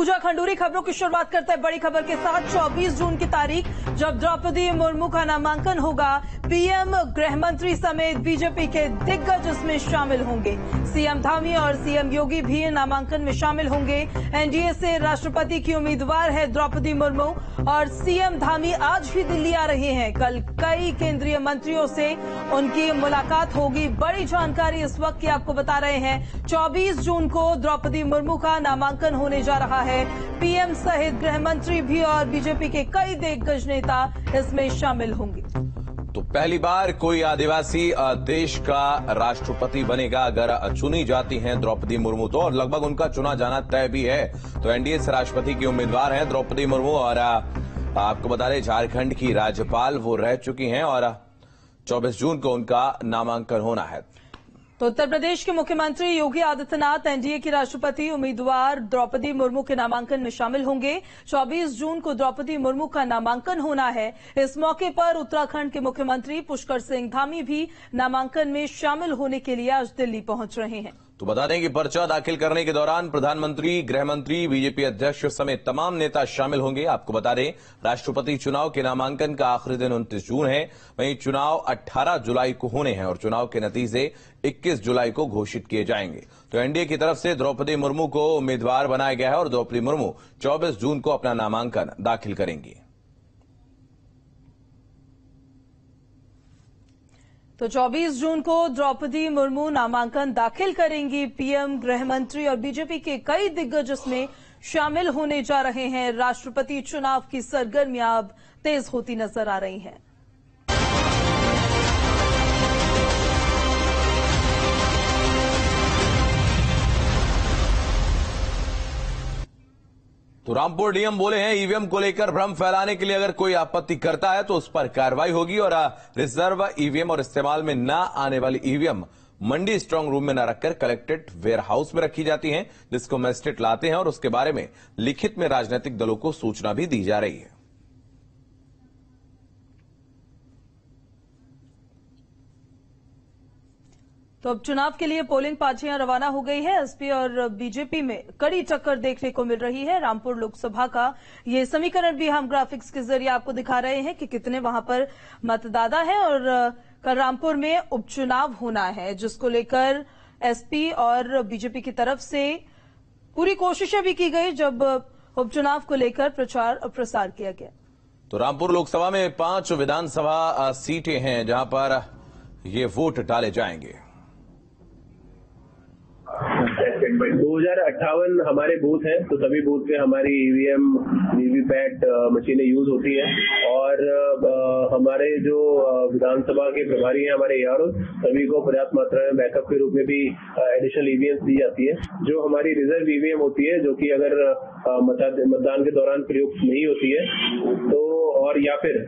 पूजा खंडूरी खबरों की शुरुआत करते हैं। बड़ी खबर के साथ 24 जून की तारीख, जब द्रौपदी मुर्मू का नामांकन होगा, पीएम गृह मंत्री समेत बीजेपी के दिग्गज इसमें शामिल होंगे। सीएम धामी और सीएम योगी भी नामांकन में शामिल होंगे। एनडीए से राष्ट्रपति की उम्मीदवार है द्रौपदी मुर्मू और सीएम धामी आज भी दिल्ली आ रहे हैं। कल कई केंद्रीय मंत्रियों से उनकी मुलाकात होगी। बड़ी जानकारी इस वक्त की आपको बता रहे हैं। 24 जून को द्रौपदी मुर्मू का नामांकन होने जा रहा है। पीएम सहित गृह मंत्री भी और बीजेपी के कई दिग्गज नेता इसमें शामिल होंगे। तो पहली बार कोई आदिवासी देश का राष्ट्रपति बनेगा अगर चुनी जाती हैं द्रौपदी मुर्मू। तो और लगभग उनका चुना जाना तय भी है। तो एनडीए से राष्ट्रपति की उम्मीदवार हैं द्रौपदी मुर्मू और आपको बता दें झारखंड की राज्यपाल वो रह चुकी हैं और 24 जून को उनका नामांकन होना है। तो उत्तर प्रदेश के मुख्यमंत्री योगी आदित्यनाथ, एनडीए की राष्ट्रपति उम्मीदवार द्रौपदी मुर्मू के नामांकन में शामिल होंगे। 24 जून को द्रौपदी मुर्मू का नामांकन होना है। इस मौके पर उत्तराखंड के मुख्यमंत्री पुष्कर सिंह धामी भी नामांकन में शामिल होने के लिए आज दिल्ली पहुँच रहे हैं। तो बता दें कि पर्चा दाखिल करने के दौरान प्रधानमंत्री गृह मंत्री बीजेपी अध्यक्ष समेत तमाम नेता शामिल होंगे। आपको बता दें, राष्ट्रपति चुनाव के नामांकन का आखिरी दिन 29 जून है। वहीं चुनाव 18 जुलाई को होने हैं और चुनाव के नतीजे 21 जुलाई को घोषित किए जाएँगे। तो एनडीए की तरफ़ से द्रौपदी मुर्मू को उम्मीदवार बनाया गया है और द्रौपदी मुर्मू 24 जून को अपना नामांकन दाखिल करेंगी। तो 24 जून को द्रौपदी मुर्मू नामांकन दाखिल करेंगी पीएम गृह मंत्री और बीजेपी के कई दिग्गज इसमें शामिल होने जा रहे हैं। राष्ट्रपति चुनाव की सरगर्मियाँ अब तेज होती नज़र आ रही हैं। तो रामपुर डीएम बोले हैं, ईवीएम को लेकर भ्रम फैलाने के लिए अगर कोई आपत्ति करता है तो उस पर कार्रवाई होगी और रिज़र्व ईवीएम और इस्तेमाल में न आने वाली ईवीएम मंडी स्ट्रांग रूम में न रखकर कलेक्टेड वेयर हाउस में रखी जाती हैं, जिसको मजिस्ट्रेट लाते हैं और उसके बारे में लिखित में राजनीतिक दलों को सूचना भी दी जा रही है। तो अब चुनाव के लिए पोलिंग पार्टियाँ रवाना हो गई है। एसपी और बीजेपी में कड़ी टक्कर देखने को मिल रही है। रामपुर लोकसभा का ये समीकरण भी हम ग्राफिक्स के ज़रिए आपको दिखा रहे हैं कि कितने वहाँ पर मतदाता है और कल रामपुर में उपचुनाव होना है, जिसको लेकर एसपी और बीजेपी की तरफ़ से पूरी कोशिशें भी की गई जब उपचुनाव को लेकर प्रचार और प्रसार किया गया। तो रामपुर लोकसभा में पाँच विधानसभा सीटें हैं जहाँ पर ये वोट डाले जाएँगे। दो हज़ार अट्ठावन हमारे बूथ हैं तो सभी बूथ पे हमारी ईवीएम वीवीपैट मशीनें यूज़ होती है। और हमारे जो विधानसभा के प्रभारी हैं हमारे एआरओ सभी को पर्याप्त मात्रा में बैकअप के रूप में भी एडिशनल ईवीएम दी जाती है। जो हमारी रिज़र्व ईवीएम होती है, जो कि अगर मतदान के दौरान प्रयुक्त नहीं होती है तो और या फिर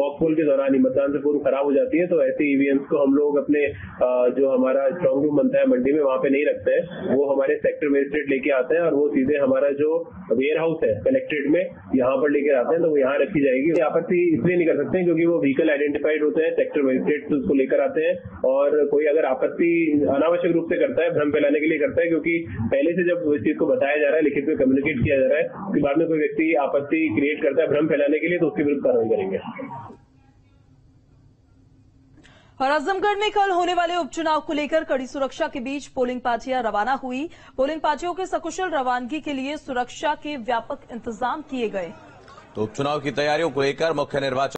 मॉक पोल के दौरान ही मतदान से पूर्व खराब हो जाती है तो ऐसी ईवीएम्स को हम लोग अपने अ, जो हमारा स्ट्रांग रूम बनता है मंडी में वहाँ पे नहीं रखते हैं। वो हमारे सेक्टर मजिस्ट्रेट लेके आते हैं और वो सीधे हमारा जो वेयर हाउस है कलेक्ट्रेट में यहाँ पर लेकर आते हैं तो वो यहाँ रखी जाएगी। आपत्ति इसलिए नहीं कर सकते हैं क्योंकि वो व्हीकल आइडेंटिफाइड होते हैं सेक्टर मजिस्ट्रेट उसको लेकर आते हैं और कोई अगर आपत्ति अनावश्यक रूप से करता है भ्रम फैलाने के लिए करता है क्योंकि पहले से जब इस चीज़ को बताया जा रहा है लिखित में कम्युनिकेट किया जा रहा है उसके बाद में कोई व्यक्ति आपत्ति क्रिएट करता है भ्रम फैलाने के लिए तो उसके विरुद्ध कार्रवाई करेंगे। और आजमगढ़ में कल होने वाले उपचुनाव को लेकर कड़ी सुरक्षा के बीच पोलिंग पार्टियाँ रवाना हुई। पोलिंग पार्टियों के सकुशल रवानगी के लिए सुरक्षा के व्यापक इंतज़ाम किए गए। तो उपचुनाव की तैयारियों को लेकर मुख्य निर्वाचन